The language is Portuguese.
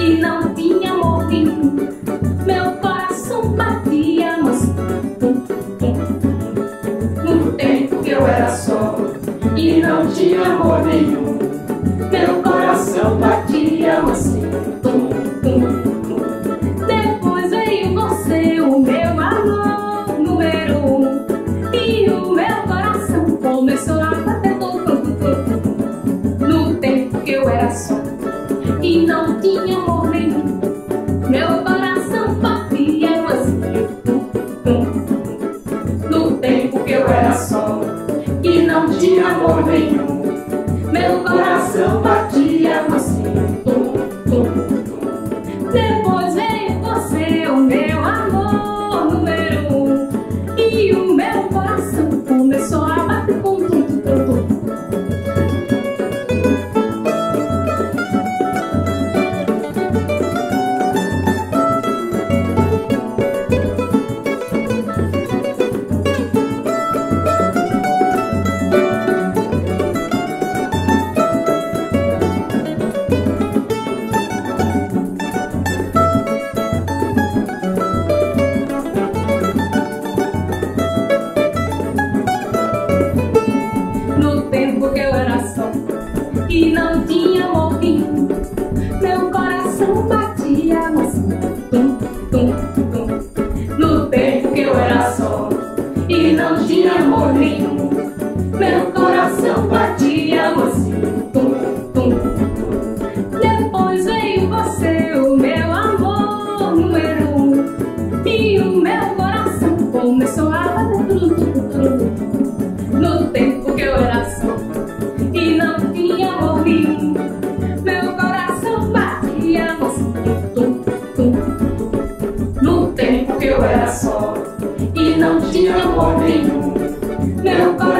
e não tinha amor nenhum. Meu coração batia, mas no tempo que eu era só e não tinha amor nenhum. Meu coração batia, mas depois veio você, o meu amor número um, e o meu coração começou a bater. No tempo que eu era só e não tinha tinha amor nenhum. love deep. tinha amor nenhum. Meu coração